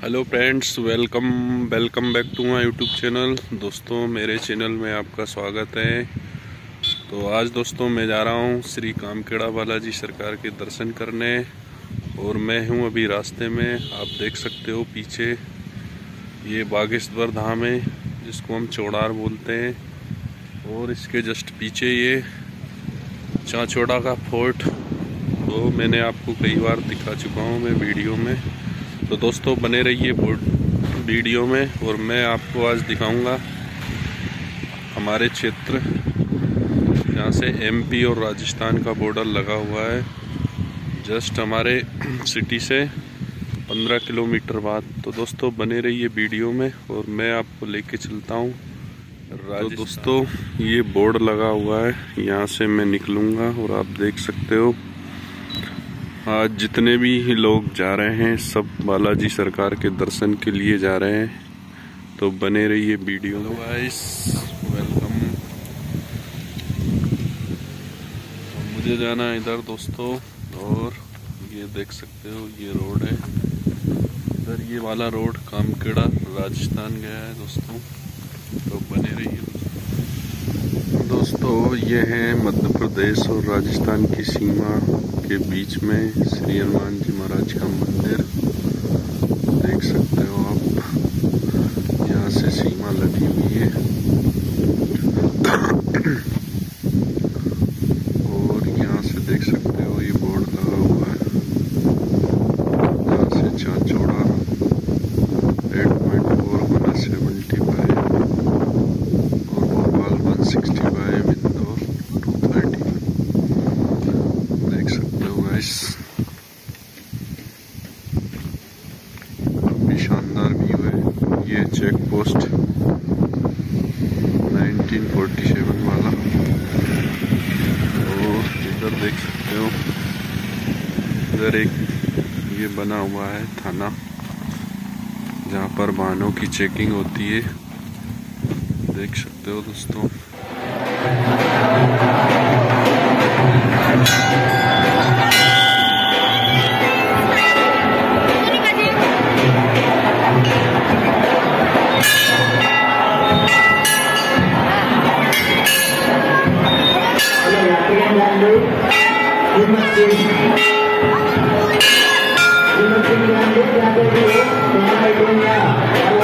Hello friends welcome welcome back to my YouTube channel दोस्तों, मेरे channel में आपका स्वागत है। तो आज दोस्तों, मैं जा रहा हूँ श्री कामकेड़ा बालाजी सरकार के दर्शन करने और मैं हूँ अभी रास्ते में। आप देख सकते हो पीछे, ये बागेश्वर धाम है, जिसको हम चौड़ार बोलते हैं। और इसके जस्ट पीछे ये चाँचौड़ा का फोर्ट तो मैंने आपको कई बार दिखा चुका हूँ मैं वीडियो में। तो दोस्तों बने रहिए वीडियो में और मैं आपको आज दिखाऊँगा हमारे क्षेत्र जहाँ से एमपी और राजस्थान का बॉर्डर लगा हुआ है। जस्ट हमारे सिटी से 15 किलोमीटर बाद। तो दोस्तों बने रहिए वीडियो में और मैं आपको लेके चलता हूँ। तो दोस्तों ये बोर्ड लगा हुआ है। यहाँ से मैं निकलूँगा और आप देख सकते हो। आज जितने भी लोग जा रहे हैं, सब बालाजी सरकार के दर्शन के लिए जा रहे हैं। तो बने रहिए वीडियो वाइस वेलकम तो मुझे जाना है इधर दोस्तों, और ये देख सकते हो, ये रोड है। इधर ये वाला रोड कामकेड़ा राजस्थान गया है दोस्तों। तो बने रहिए। दोस्तों ये है मध्य प्रदेश और राजस्थान की सीमा के बीच में श्री हनुमान जी महाराज का मंदिर। देख सकते हो आप यहाँ से सीमा लगी हुई है और यहाँ से देख सकते हो ये बोर्ड लगा हुआ है यहाँ से Chachaura eight point four one seventy five और Bhopal one sixty five Indore two thirty देख गाइस काफ़ी शानदार व्यू है ये चेक पोस्ट 1947 वाला और इधर देख सकते हो इधर एक ये बना हुआ है थाना जहाँ पर वाहनों की चेकिंग होती है देख सकते हो दोस्तों Thank you.